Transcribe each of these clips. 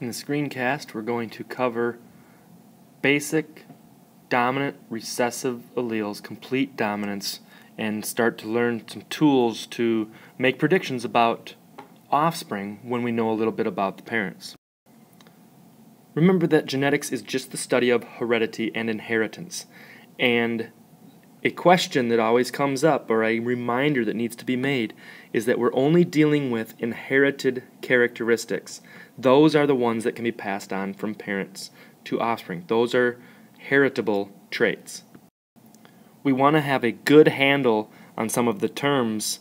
In the screencast, we're going to cover basic dominant recessive alleles, complete dominance, and start to learn some tools to make predictions about offspring when we know a little bit about the parents. Remember that genetics is just the study of heredity and inheritance. And a question that always comes up, or a reminder that needs to be made, is that we're only dealing with inherited characteristics. Those are the ones that can be passed on from parents to offspring. Those are heritable traits. We want to have a good handle on some of the terms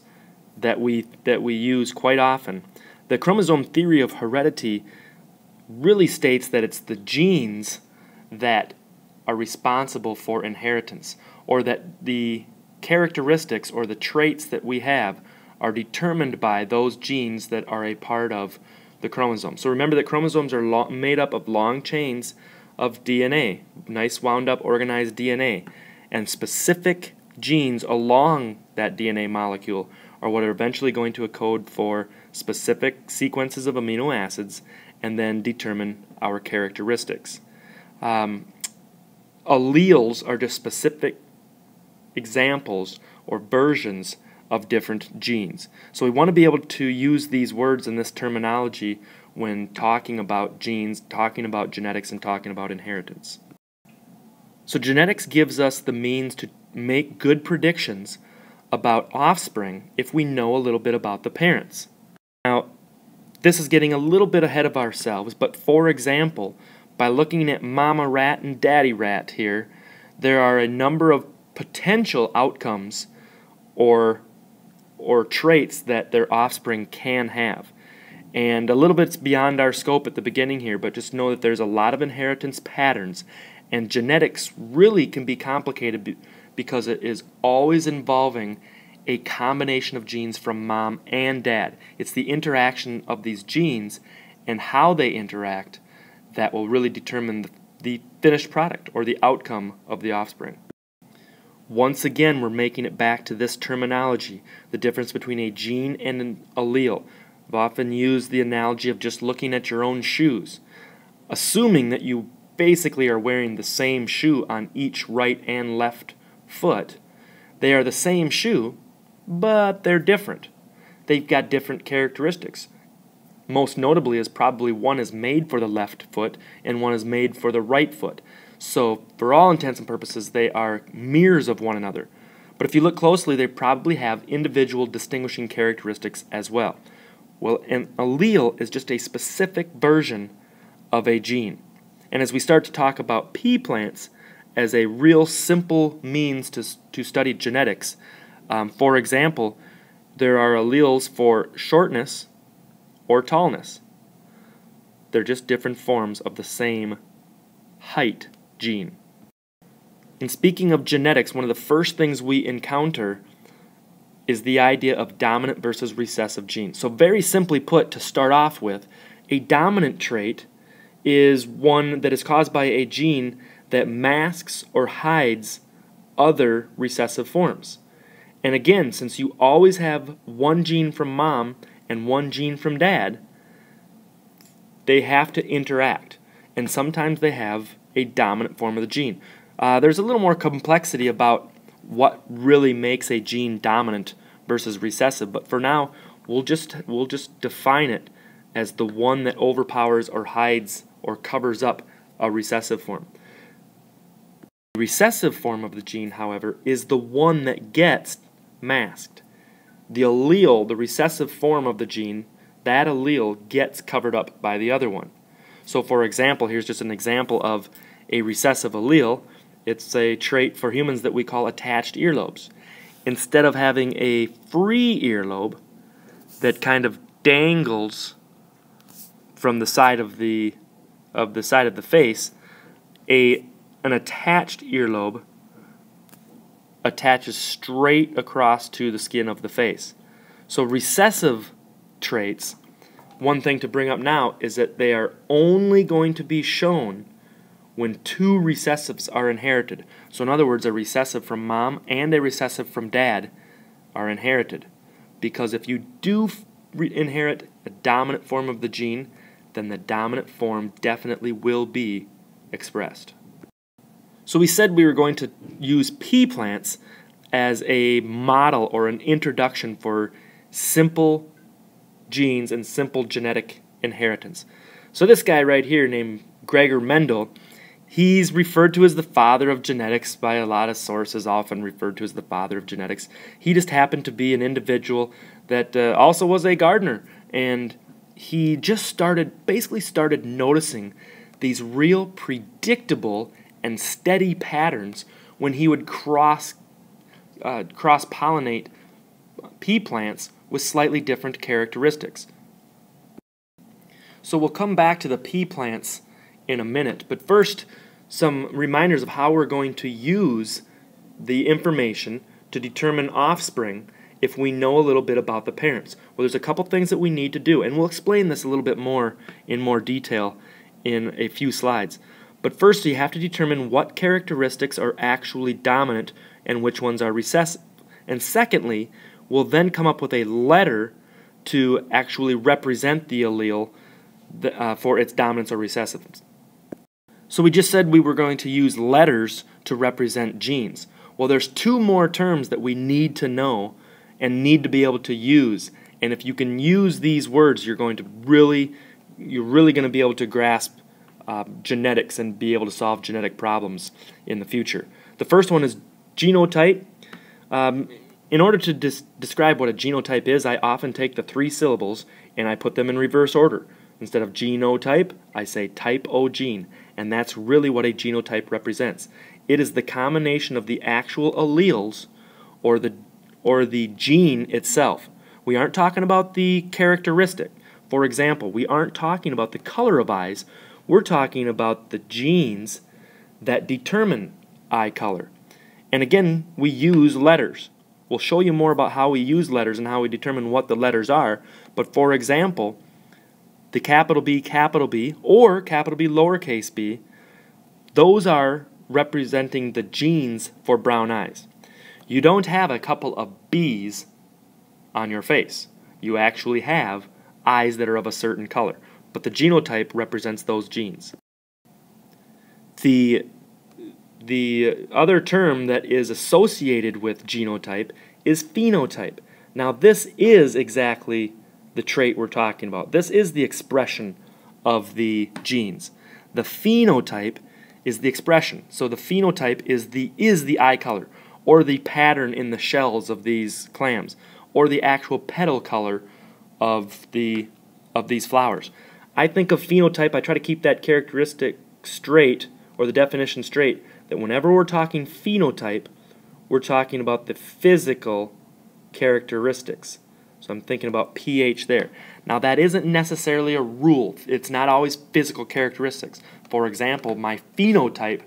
that we that we use quite often. The chromosome theory of heredity really states that it's the genes that are responsible for inheritance, or that the characteristics or the traits that we have are determined by those genes that are a part of the chromosome. So remember that chromosomes are made up of long chains of DNA, nice wound up organized DNA, and specific genes along that DNA molecule are what are eventually going to encode for specific sequences of amino acids and then determine our characteristics. Um, alleles are just specific examples or versions of different genes. So we want to be able to use these words and this terminology when talking about genes, talking about genetics, and talking about inheritance. So genetics gives us the means to make good predictions about offspring if we know a little bit about the parents. Now, this is getting a little bit ahead of ourselves, but for example, by looking at mama rat and daddy rat here, there are a number of potential outcomes or or traits that their offspring can have. And a little bit beyond our scope at the beginning here, but just know that there's a lot of inheritance patterns and genetics really can be complicated because it is always involving a combination of genes from mom and dad. It's the interaction of these genes and how they interact that will really determine the, finished product or the outcome of the offspring. Once again, we're making it back to this terminology the difference between a gene and an allele. I've often used the analogy of just looking at your own shoes, assuming that you basically are wearing the same shoe on each right and left foot. They are the same shoe, but they're different. They've got different characteristics. Most notably is probably one is made for the left foot and one is made for the right foot. So, for all intents and purposes, they are mirrors of one another. But if you look closely, they probably have individual distinguishing characteristics as well. Well, an allele is just a specific version of a gene. And as we start to talk about pea plants as a real simple means to, to study genetics, um, for example, there are alleles for shortness or tallness. They're just different forms of the same height gene. In speaking of genetics, one of the first things we encounter is the idea of dominant versus recessive genes. So, very simply put, to start off with, a dominant trait is one that is caused by a gene that masks or hides other recessive forms. And again, since you always have one gene from mom and one gene from dad, they have to interact. And sometimes they have a dominant form of the gene. Uh, there's a little more complexity about what really makes a gene dominant versus recessive, but for now, we'll just we'll just define it as the one that overpowers or hides or covers up a recessive form. The recessive form of the gene, however, is the one that gets masked. The allele, the recessive form of the gene, that allele gets covered up by the other one. So for example, here's just an example of a recessive allele. It's a trait for humans that we call attached earlobes. Instead of having a free earlobe that kind of dangles from the side of the of the side of the face, a an attached earlobe attaches straight across to the skin of the face. So recessive traits, one thing to bring up now is that they are only going to be shown when two recessives are inherited. So in other words, a recessive from mom and a recessive from dad are inherited. Because if you do inherit a dominant form of the gene, then the dominant form definitely will be expressed. So we said we were going to use pea plants as a model or an introduction for simple genes and simple genetic inheritance. So this guy right here named Gregor Mendel, he's referred to as the father of genetics by a lot of sources, often referred to as the father of genetics. He just happened to be an individual that uh, also was a gardener and he just started basically started noticing these real predictable and steady patterns when he would cross uh, cross pollinate pea plants with slightly different characteristics. So we'll come back to the pea plants in a minute, but first some reminders of how we're going to use the information to determine offspring if we know a little bit about the parents. Well, there's a couple things that we need to do, and we'll explain this a little bit more in more detail in a few slides. But first, you have to determine what characteristics are actually dominant and which ones are recessive. And secondly, we'll then come up with a letter to actually represent the allele uh, for its dominance or recessiveness. So we just said we were going to use letters to represent genes. Well, there's two more terms that we need to know and need to be able to use. And if you can use these words, you're going to really, you're really going to be able to grasp uh, genetics and be able to solve genetic problems in the future. The first one is genotype. Um, in order to describe what a genotype is, I often take the three syllables and I put them in reverse order. Instead of genotype, I say type O gene, and that's really what a genotype represents. It is the combination of the actual alleles or the or the gene itself. We aren't talking about the characteristic. For example, we aren't talking about the color of eyes. We're talking about the genes that determine eye color. And again, we use letters. We'll show you more about how we use letters and how we determine what the letters are. But for example, the capital B, capital B, or capital B, lowercase b, those are representing the genes for brown eyes. You don't have a couple of B's on your face. You actually have eyes that are of a certain color but the genotype represents those genes. The, the other term that is associated with genotype is phenotype. Now, this is exactly the trait we're talking about. This is the expression of the genes. The phenotype is the expression. So the phenotype is the is the eye color or the pattern in the shells of these clams or the actual petal color of the of these flowers. I think of phenotype, I try to keep that characteristic straight, or the definition straight, that whenever we're talking phenotype, we're talking about the physical characteristics. So I'm thinking about pH there. Now that isn't necessarily a rule. It's not always physical characteristics. For example, my phenotype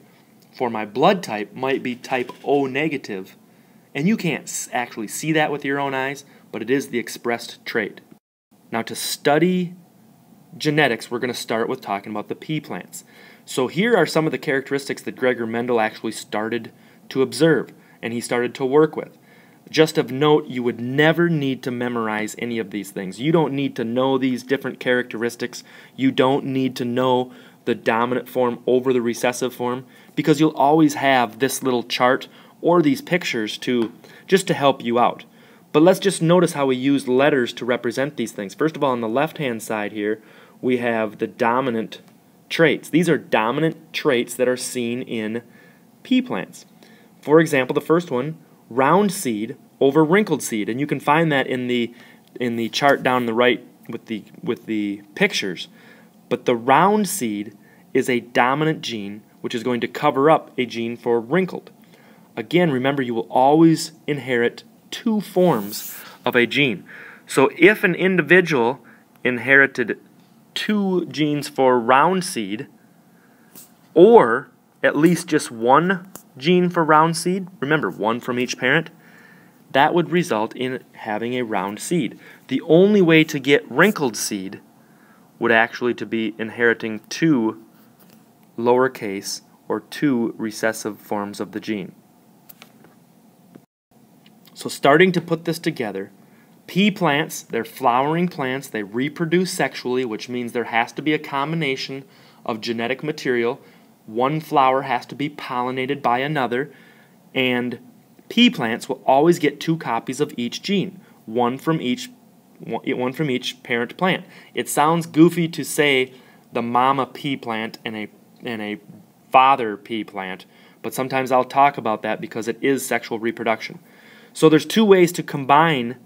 for my blood type might be type O negative, and you can't actually see that with your own eyes, but it is the expressed trait. Now to study genetics, we're going to start with talking about the pea plants. So here are some of the characteristics that Gregor Mendel actually started to observe and he started to work with. Just of note, you would never need to memorize any of these things. You don't need to know these different characteristics. You don't need to know the dominant form over the recessive form because you'll always have this little chart or these pictures to just to help you out. But let's just notice how we use letters to represent these things. First of all, on the left-hand side here, we have the dominant traits. These are dominant traits that are seen in pea plants. For example, the first one, round seed over wrinkled seed, and you can find that in the in the chart down the right with the with the pictures. But the round seed is a dominant gene which is going to cover up a gene for wrinkled. Again, remember you will always inherit two forms of a gene. So if an individual inherited two genes for round seed, or at least just one gene for round seed, remember one from each parent, that would result in having a round seed. The only way to get wrinkled seed would actually to be inheriting two lowercase or two recessive forms of the gene. So starting to put this together, Pea plants, they're flowering plants. They reproduce sexually, which means there has to be a combination of genetic material. One flower has to be pollinated by another, and pea plants will always get two copies of each gene, one from each one from each parent plant. It sounds goofy to say the mama pea plant and a and a father pea plant, but sometimes I'll talk about that because it is sexual reproduction. So there's two ways to combine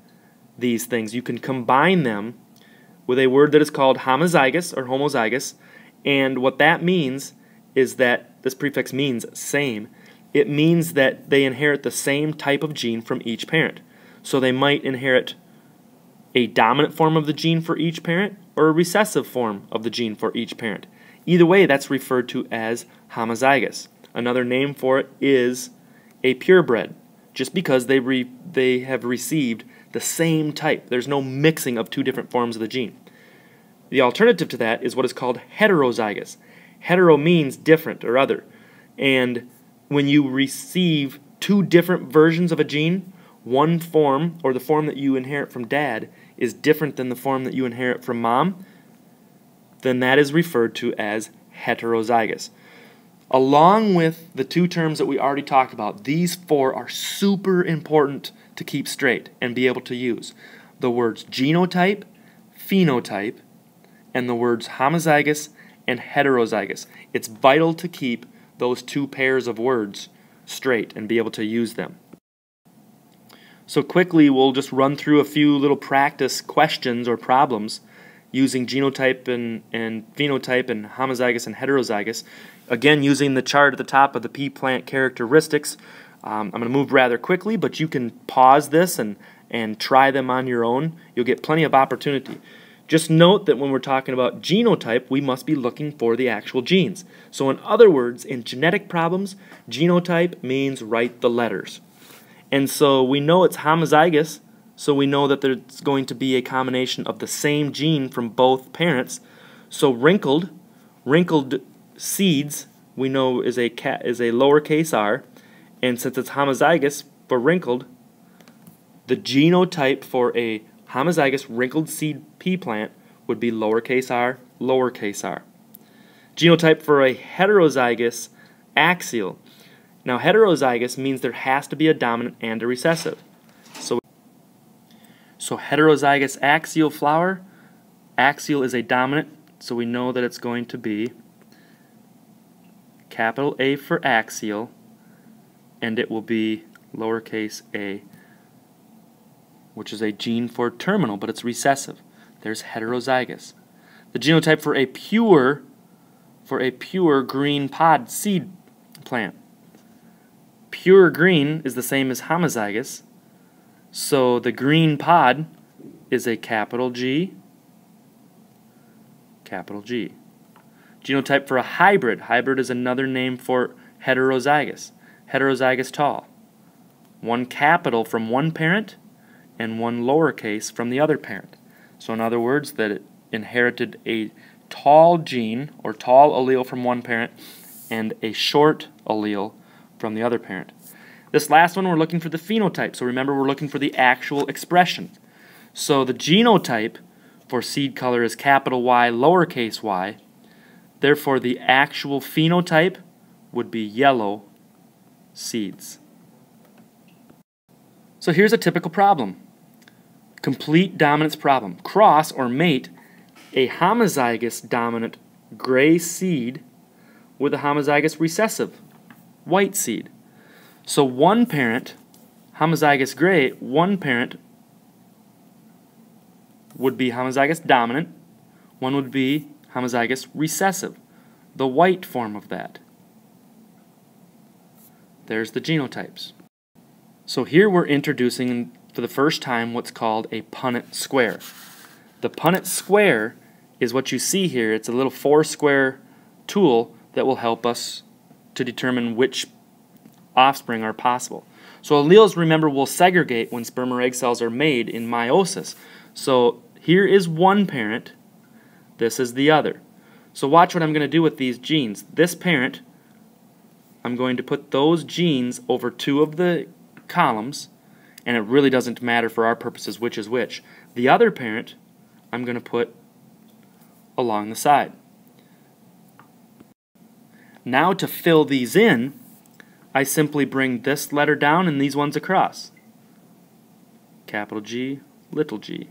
these things. You can combine them with a word that is called homozygous or homozygous, and what that means is that this prefix means same. It means that they inherit the same type of gene from each parent. So they might inherit a dominant form of the gene for each parent or a recessive form of the gene for each parent. Either way, that's referred to as homozygous. Another name for it is a purebred, just because they, re they have received the same type. There's no mixing of two different forms of the gene. The alternative to that is what is called heterozygous. Hetero means different or other. And when you receive two different versions of a gene, one form, or the form that you inherit from dad, is different than the form that you inherit from mom, then that is referred to as heterozygous. Along with the two terms that we already talked about, these four are super important to keep straight and be able to use. The words genotype, phenotype, and the words homozygous and heterozygous. It's vital to keep those two pairs of words straight and be able to use them. So quickly, we'll just run through a few little practice questions or problems using genotype and, and phenotype and homozygous and heterozygous. Again, using the chart at the top of the pea plant characteristics, um, I'm going to move rather quickly, but you can pause this and, and try them on your own. You'll get plenty of opportunity. Just note that when we're talking about genotype, we must be looking for the actual genes. So in other words, in genetic problems, genotype means write the letters. And so we know it's homozygous, so we know that there's going to be a combination of the same gene from both parents. So wrinkled, wrinkled seeds, we know is a cat is a lowercase r, and since it's homozygous for wrinkled, the genotype for a homozygous wrinkled seed pea plant would be lowercase r, lowercase r. Genotype for a heterozygous axial. Now heterozygous means there has to be a dominant and a recessive. So, so heterozygous axial flower, axial is a dominant, so we know that it's going to be capital A for axial, and it will be lowercase a, which is a gene for terminal, but it's recessive. There's heterozygous. The genotype for a pure, for a pure green pod seed plant. Pure green is the same as homozygous, so the green pod is a capital G, capital G. Genotype for a hybrid. Hybrid is another name for heterozygous heterozygous tall. One capital from one parent and one lowercase from the other parent. So in other words, that it inherited a tall gene or tall allele from one parent and a short allele from the other parent. This last one, we're looking for the phenotype. So remember, we're looking for the actual expression. So the genotype for seed color is capital Y, lowercase y. Therefore, the actual phenotype would be yellow seeds. So here's a typical problem. Complete dominance problem. Cross or mate a homozygous dominant gray seed with a homozygous recessive white seed. So one parent, homozygous gray, one parent would be homozygous dominant, one would be homozygous recessive, the white form of that. There's the genotypes. So here we're introducing for the first time what's called a Punnett square. The Punnett square is what you see here. It's a little four square tool that will help us to determine which offspring are possible. So alleles, remember, will segregate when sperm or egg cells are made in meiosis. So here is one parent, this is the other. So watch what I'm going to do with these genes. This parent I'm going to put those genes over two of the columns and it really doesn't matter for our purposes which is which. The other parent I'm going to put along the side. Now to fill these in, I simply bring this letter down and these ones across. Capital G, little g.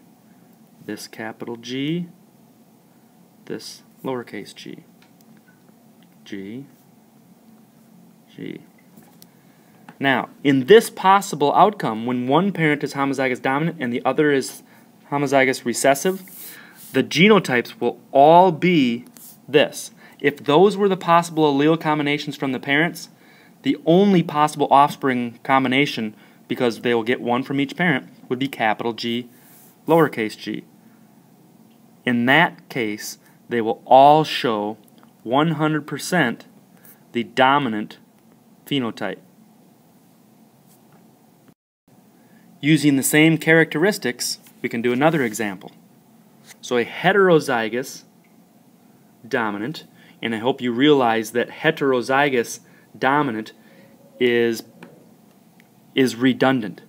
This capital G, this lowercase g. G, G. Now, in this possible outcome, when one parent is homozygous dominant and the other is homozygous recessive, the genotypes will all be this. If those were the possible allele combinations from the parents, the only possible offspring combination, because they will get one from each parent, would be capital G, lowercase g. In that case, they will all show 100% the dominant phenotype. Using the same characteristics, we can do another example. So a heterozygous dominant, and I hope you realize that heterozygous dominant is, is redundant.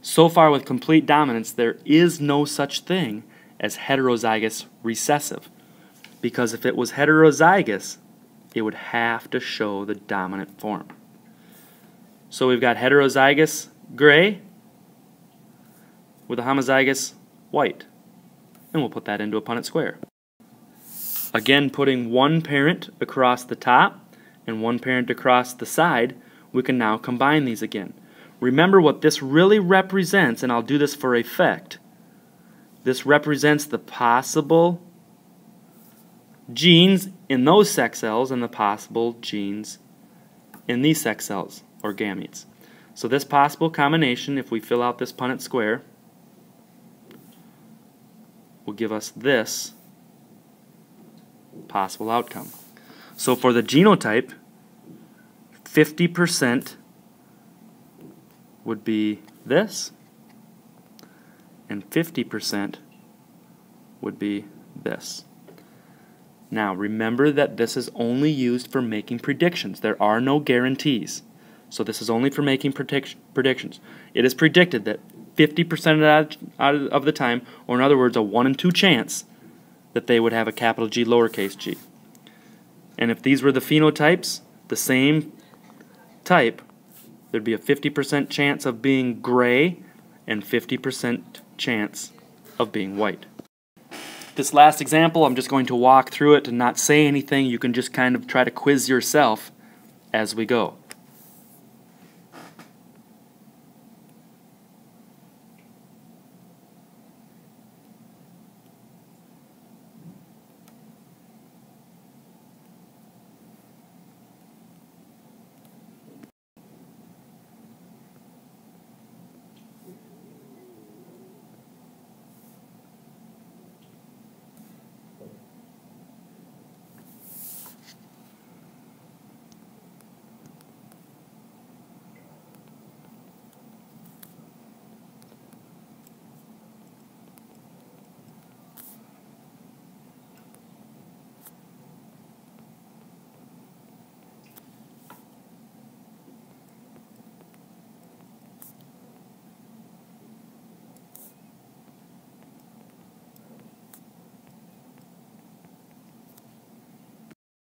So far with complete dominance, there is no such thing as heterozygous recessive. Because if it was heterozygous, it would have to show the dominant form. So we've got heterozygous gray with a homozygous white. And we'll put that into a Punnett square. Again, putting one parent across the top and one parent across the side, we can now combine these again. Remember what this really represents, and I'll do this for effect. This represents the possible genes in those sex cells and the possible genes in these sex cells, or gametes. So this possible combination, if we fill out this Punnett square, will give us this possible outcome. So for the genotype, 50% would be this, and 50% would be this. Now remember that this is only used for making predictions. There are no guarantees. So this is only for making predictions. It is predicted that 50% of the time, or in other words, a 1 in 2 chance, that they would have a capital G lowercase g. And if these were the phenotypes, the same type, there'd be a 50% chance of being gray and 50% chance of being white. This last example, I'm just going to walk through it and not say anything. You can just kind of try to quiz yourself as we go.